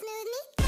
Smoothie